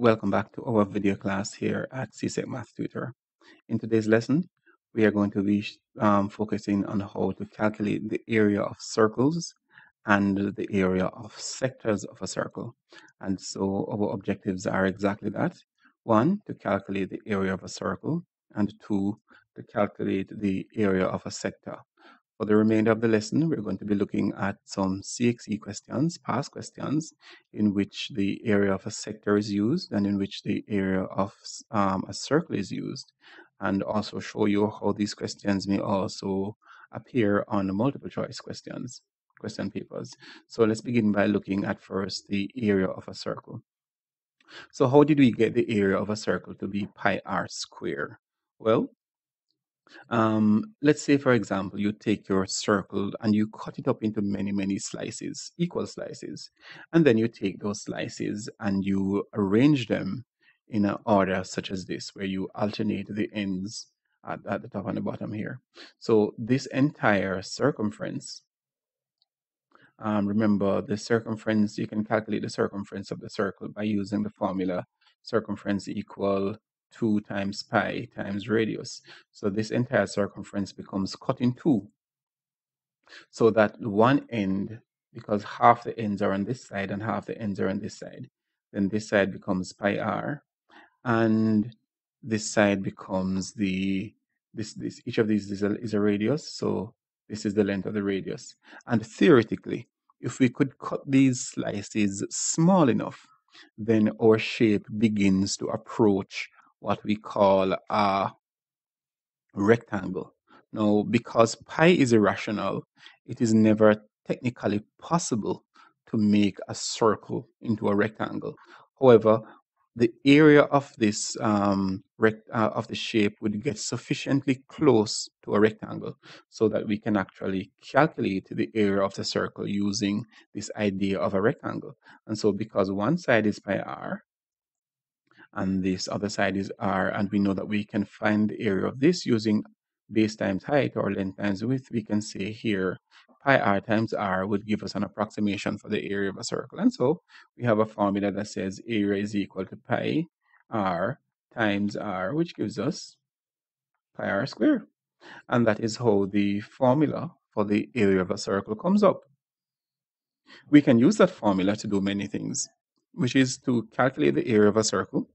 Welcome back to our video class here at CSEC Math Tutor. In today's lesson, we are going to be um, focusing on how to calculate the area of circles and the area of sectors of a circle. And so our objectives are exactly that. One, to calculate the area of a circle, and two, to calculate the area of a sector. For the remainder of the lesson, we're going to be looking at some CXC questions, past questions, in which the area of a sector is used and in which the area of um, a circle is used, and also show you how these questions may also appear on the multiple choice questions, question papers. So let's begin by looking at first the area of a circle. So how did we get the area of a circle to be pi r square? Well, um, let's say, for example, you take your circle and you cut it up into many, many slices, equal slices. And then you take those slices and you arrange them in an order such as this, where you alternate the ends at, at the top and the bottom here. So this entire circumference, um, remember the circumference, you can calculate the circumference of the circle by using the formula circumference equal 2 times pi times radius. So this entire circumference becomes cut in two. So that one end, because half the ends are on this side and half the ends are on this side, then this side becomes pi r, and this side becomes the this this each of these is a, is a radius. So this is the length of the radius. And theoretically, if we could cut these slices small enough, then our shape begins to approach what we call a rectangle. Now, because pi is irrational, it is never technically possible to make a circle into a rectangle. However, the area of this um, rect- uh, of the shape would get sufficiently close to a rectangle so that we can actually calculate the area of the circle using this idea of a rectangle. And so because one side is pi r and this other side is r, and we know that we can find the area of this using base times height or length times width, we can say here pi r times r would give us an approximation for the area of a circle. And so we have a formula that says area is equal to pi r times r, which gives us pi r squared. And that is how the formula for the area of a circle comes up. We can use that formula to do many things, which is to calculate the area of a circle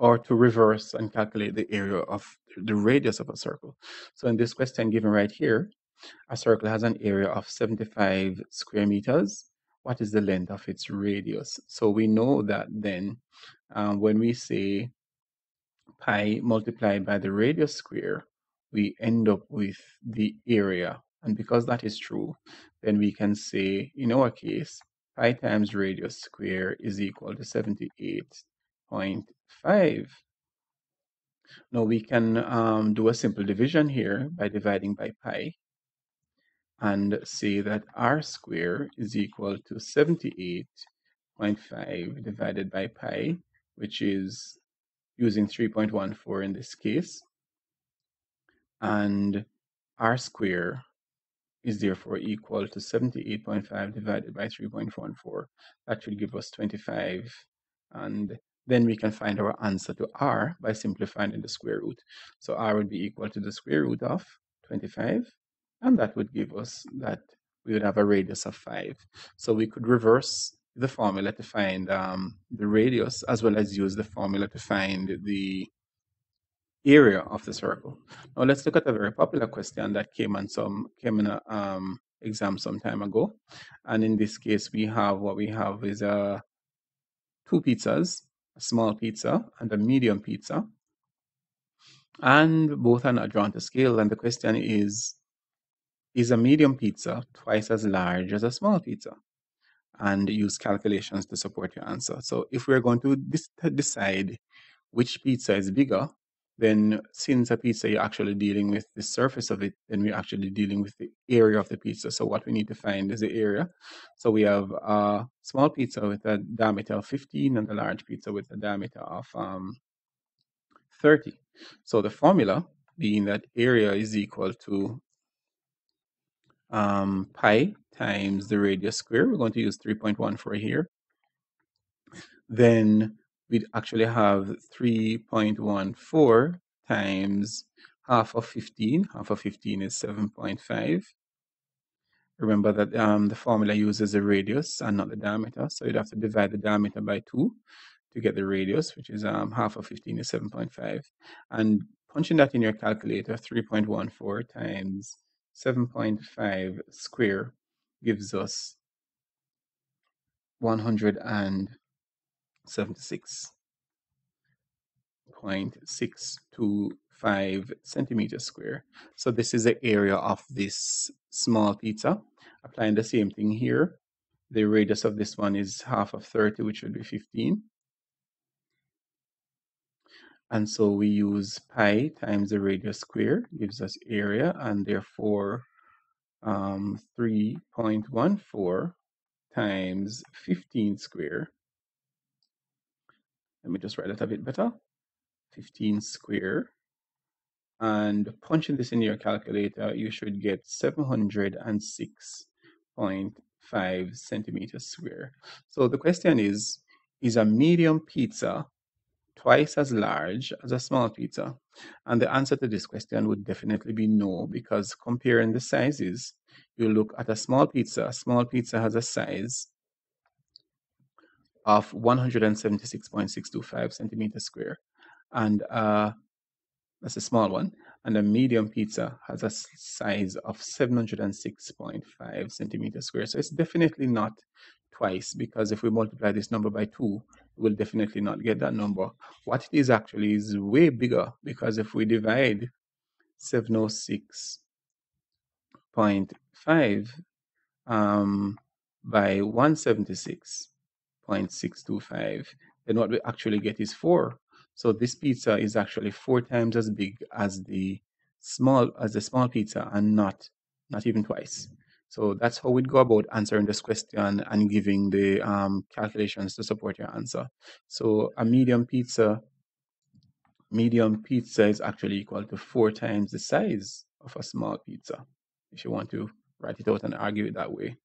or to reverse and calculate the area of the radius of a circle. So in this question given right here, a circle has an area of 75 square meters. What is the length of its radius? So we know that then um, when we say pi multiplied by the radius square, we end up with the area. And because that is true, then we can say, in our case, pi times radius square is equal to 78.5. Now we can um, do a simple division here by dividing by pi and say that r square is equal to 78.5 divided by pi, which is using 3.14 in this case. And r square is therefore equal to 78.5 divided by 3.14. That should give us 25. And then we can find our answer to r by simplifying the square root. So r would be equal to the square root of 25 and that would give us that we would have a radius of 5. So we could reverse the formula to find um, the radius as well as use the formula to find the area of the circle. Now let's look at a very popular question that came on some came in a um, exam some time ago. And in this case, we have what we have is uh, two pizzas, a small pizza and a medium pizza. And both are not drawn to scale. And the question is is a medium pizza twice as large as a small pizza? And use calculations to support your answer. So if we're going to decide which pizza is bigger, then since a pizza you're actually dealing with the surface of it, then we're actually dealing with the area of the pizza. So what we need to find is the area. So we have a small pizza with a diameter of 15 and a large pizza with a diameter of um, 30. So the formula being that area is equal to um, pi times the radius square. We're going to use 3.14 here. Then we'd actually have 3.14 times half of 15. Half of 15 is 7.5. Remember that um, the formula uses the radius and not the diameter, so you'd have to divide the diameter by 2 to get the radius, which is um, half of 15 is 7.5. And punching that in your calculator, 3.14 times 7.5 square gives us 176.625 centimeters square. So this is the area of this small pizza. Applying the same thing here. The radius of this one is half of 30, which would be 15. And so we use pi times the radius square, gives us area, and therefore um, 3.14 times 15 square. Let me just write that a bit better. 15 square. And punching this in your calculator, you should get 706.5 centimeters square. So the question is, is a medium pizza twice as large as a small pizza? And the answer to this question would definitely be no, because comparing the sizes, you look at a small pizza. A small pizza has a size of 176.625 centimeters square, and uh, that's a small one. And a medium pizza has a size of 706.5 centimeters square. So it's definitely not twice because if we multiply this number by two, we'll definitely not get that number. What it is actually is way bigger because if we divide 706.5 um, by 176.625, then what we actually get is 4. So this pizza is actually four times as big as the small as the small pizza and not not even twice. So that's how we'd go about answering this question and giving the um, calculations to support your answer. So a medium pizza, medium pizza is actually equal to four times the size of a small pizza, if you want to write it out and argue it that way.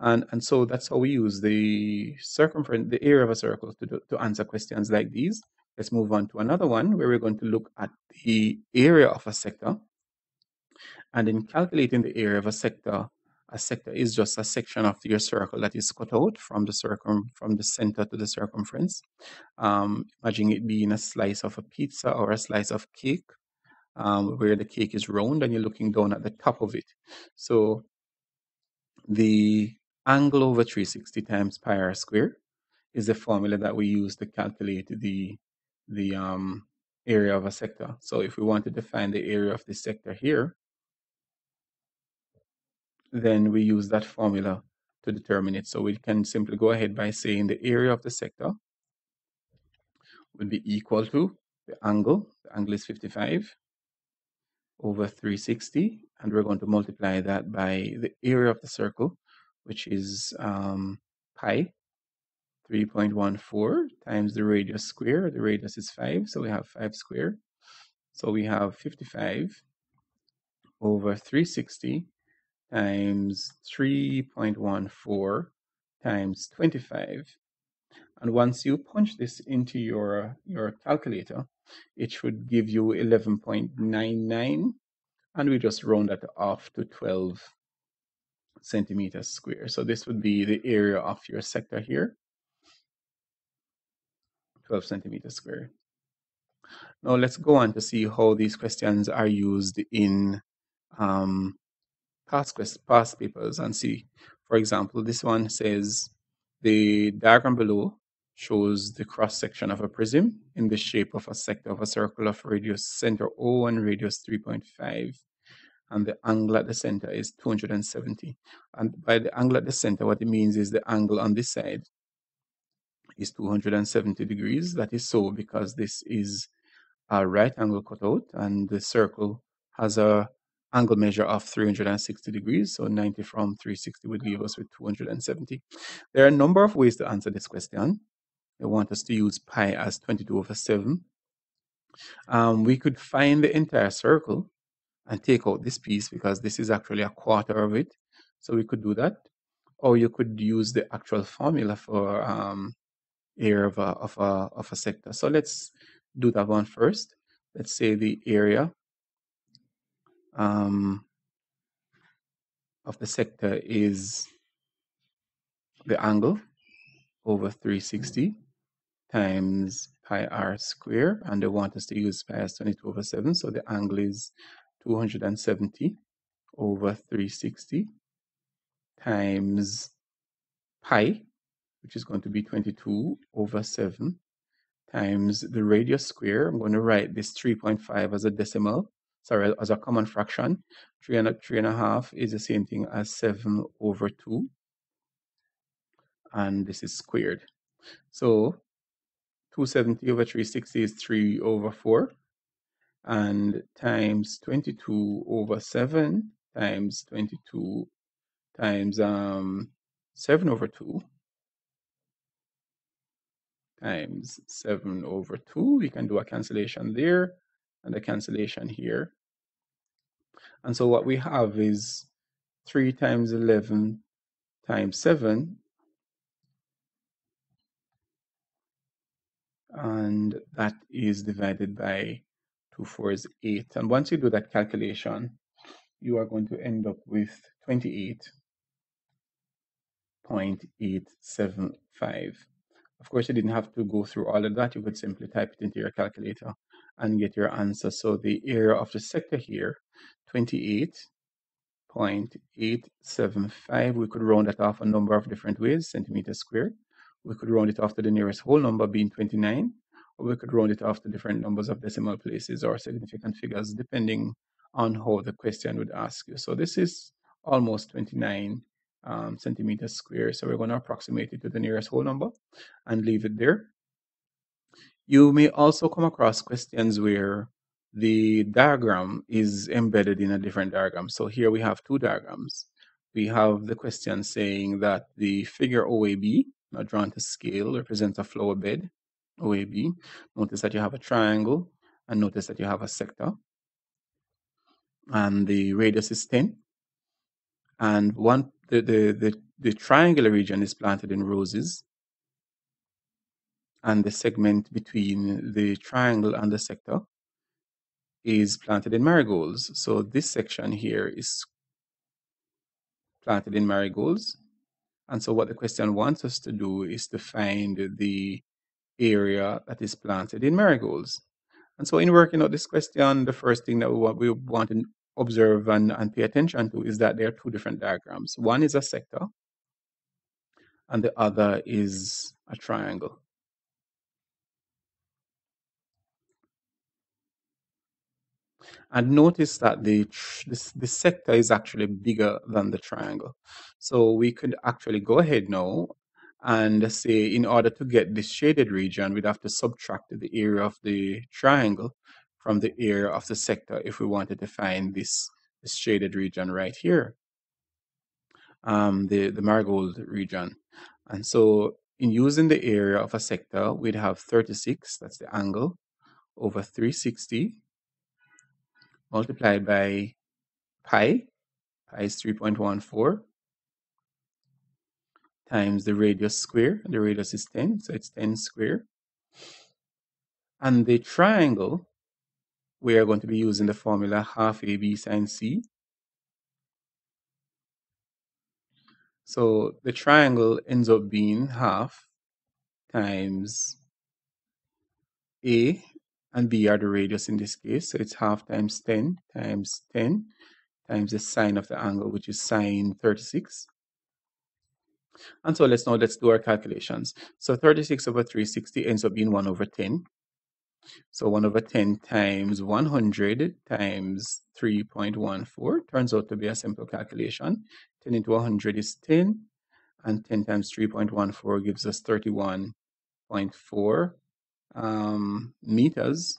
And, and so that's how we use the circumference, the area of a circle to, do, to answer questions like these. Let's move on to another one where we're going to look at the area of a sector. And in calculating the area of a sector, a sector is just a section of your circle that is cut out from the circum from the center to the circumference. Um, imagine it being a slice of a pizza or a slice of cake, um, where the cake is round and you're looking down at the top of it. So the angle over 360 times pi r square is the formula that we use to calculate the the um, area of a sector. So if we want to define the area of the sector here, then we use that formula to determine it. So we can simply go ahead by saying the area of the sector would be equal to the angle. The angle is 55 over 360. And we're going to multiply that by the area of the circle, which is um, pi 3.14 times the radius square. The radius is 5, so we have 5 square. So we have 55 over 360 times 3.14 times 25. And once you punch this into your, your calculator, it should give you 11.99. And we just round that off to 12 centimeters square. So this would be the area of your sector here, 12 centimeters square. Now let's go on to see how these questions are used in um, past, past papers and see. For example, this one says the diagram below shows the cross section of a prism in the shape of a sector of a circle of radius center O and radius 3.5 and the angle at the center is 270 and by the angle at the center what it means is the angle on this side is 270 degrees that is so because this is a right angle cutout and the circle has a angle measure of 360 degrees. So 90 from 360 would leave us with 270. There are a number of ways to answer this question. They want us to use pi as 22 over 7. Um, we could find the entire circle and take out this piece because this is actually a quarter of it. So we could do that. Or you could use the actual formula for um, area of a, of a, of a sector. So let's do that one first. Let's say the area um, of the sector is the angle over 360 times pi r square and they want us to use pi as 22 over 7 so the angle is 270 over 360 times pi which is going to be 22 over 7 times the radius square. I'm going to write this 3.5 as a decimal sorry as a common fraction. Three and a three and a half is the same thing as 7 over 2 and this is squared. So 270 over 360 is 3 over 4 and times 22 over 7 times 22 times um 7 over 2 times 7 over 2 we can do a cancellation there and a cancellation here. And so what we have is 3 times 11 times 7 and that is divided by 2 4 is 8 and once you do that calculation you are going to end up with 28.875 of course you didn't have to go through all of that. You could simply type it into your calculator and get your answer. So the area of the sector here 28.875 we could round that off a number of different ways centimeters squared. We could round it off to the nearest whole number being 29, or we could round it off to different numbers of decimal places or significant figures, depending on how the question would ask you. So this is almost 29 um, centimeters square. So we're going to approximate it to the nearest whole number and leave it there. You may also come across questions where the diagram is embedded in a different diagram. So here we have two diagrams. We have the question saying that the figure OAB now drawn to scale represents a flower bed, OAB. Notice that you have a triangle and notice that you have a sector. And the radius is 10. And one the, the, the, the triangular region is planted in roses. And the segment between the triangle and the sector is planted in marigolds. So this section here is planted in marigolds. And so what the question wants us to do is to find the area that is planted in marigolds. And so in working out this question, the first thing that we want, we want to observe and, and pay attention to is that there are two different diagrams. One is a sector and the other is a triangle. And notice that the, the, the sector is actually bigger than the triangle. So we could actually go ahead now and say in order to get this shaded region, we'd have to subtract the area of the triangle from the area of the sector if we wanted to find this, this shaded region right here, um, the, the marigold region. And so in using the area of a sector, we'd have 36, that's the angle, over 360 multiplied by pi, pi is 3.14, times the radius square. The radius is 10, so it's 10 square. And the triangle, we are going to be using the formula half AB sine C. So the triangle ends up being half times A and b are the radius in this case. So it's half times 10 times 10 times the sine of the angle, which is sine 36. And so let's now let's do our calculations. So 36 over 360 ends up being 1 over 10. So 1 over 10 times 100 times 3.14 turns out to be a simple calculation. 10 into 100 is 10, and 10 times 3.14 gives us 31.4 um, meters,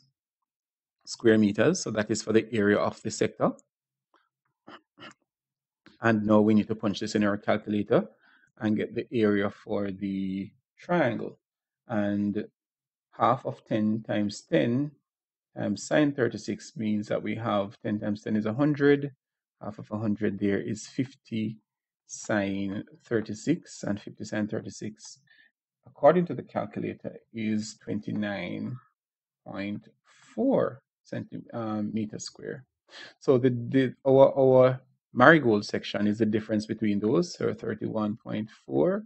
square meters. So that is for the area of the sector. And now we need to punch this in our calculator and get the area for the triangle. And half of 10 times 10 times sine 36 means that we have 10 times 10 is 100. Half of 100 there is 50 sine 36 and 50 sine 36 according to the calculator, is 29.4 centimeter um, square. So the, the our, our marigold section is the difference between those. So 31.4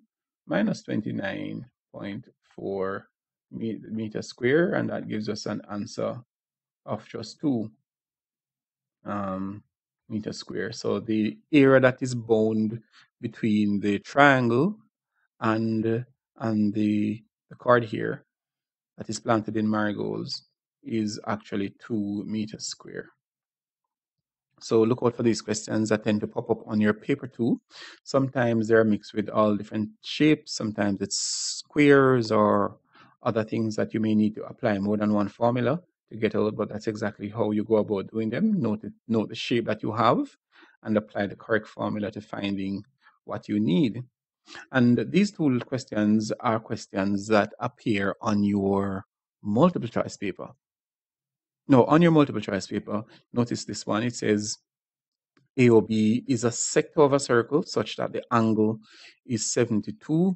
minus 29.4 meter square, and that gives us an answer of just 2 um, meter square. So the area that is bound between the triangle and and the, the card here that is planted in marigolds is actually 2 meters square. So look out for these questions that tend to pop up on your paper too. Sometimes they're mixed with all different shapes. Sometimes it's squares or other things that you may need to apply more than one formula to get out, but that's exactly how you go about doing them. Note, it, note the shape that you have and apply the correct formula to finding what you need. And these two questions are questions that appear on your multiple choice paper. No, on your multiple choice paper, notice this one. It says AOB is a sector of a circle such that the angle is 72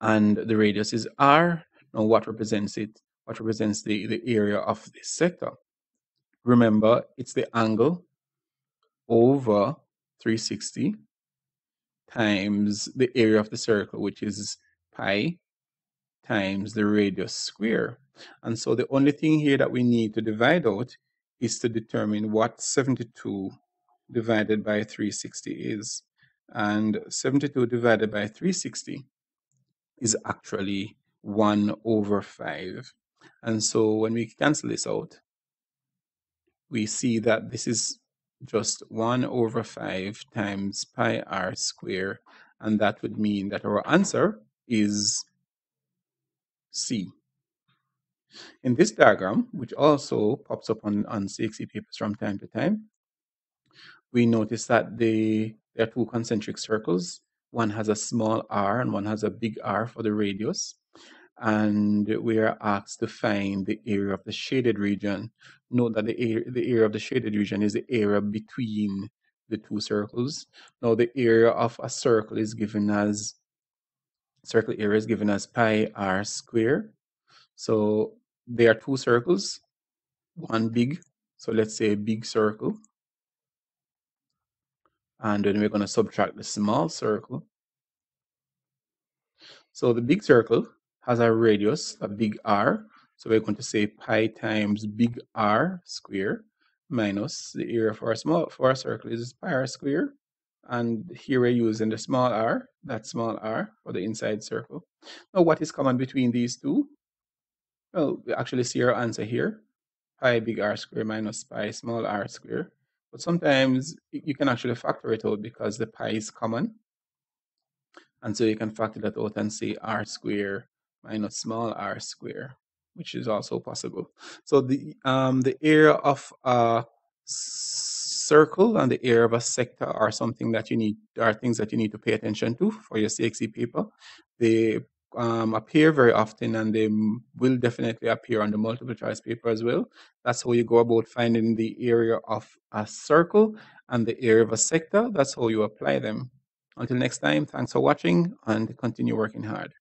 and the radius is R. Now, what represents it? What represents the, the area of this sector? Remember, it's the angle over 360 times the area of the circle, which is pi times the radius square. And so the only thing here that we need to divide out is to determine what 72 divided by 360 is. And 72 divided by 360 is actually 1 over 5. And so when we cancel this out, we see that this is just 1 over 5 times pi r square. And that would mean that our answer is C. In this diagram, which also pops up on, on CXC papers from time to time, we notice that they, there are two concentric circles. One has a small r and one has a big R for the radius. And we are asked to find the area of the shaded region. Note that the area, the area of the shaded region is the area between the two circles. Now the area of a circle is given as circle area is given as pi r square. So there are two circles, one big, so let's say a big circle. And then we're going to subtract the small circle. So the big circle has a radius, a big R. So we're going to say pi times big R square minus the area for our small for our circle is pi r square and here we're using the small r, that small r for the inside circle. Now what is common between these two? Well, we actually see our answer here, pi big R square minus pi small r square. But sometimes you can actually factor it out because the pi is common. And so you can factor that out and say r square minus small r square, which is also possible. So the um, the area of a circle and the area of a sector are something that you need are things that you need to pay attention to for your CXC paper. They um, appear very often and they will definitely appear on the multiple choice paper as well. That's how you go about finding the area of a circle and the area of a sector. That's how you apply them. Until next time, thanks for watching and continue working hard.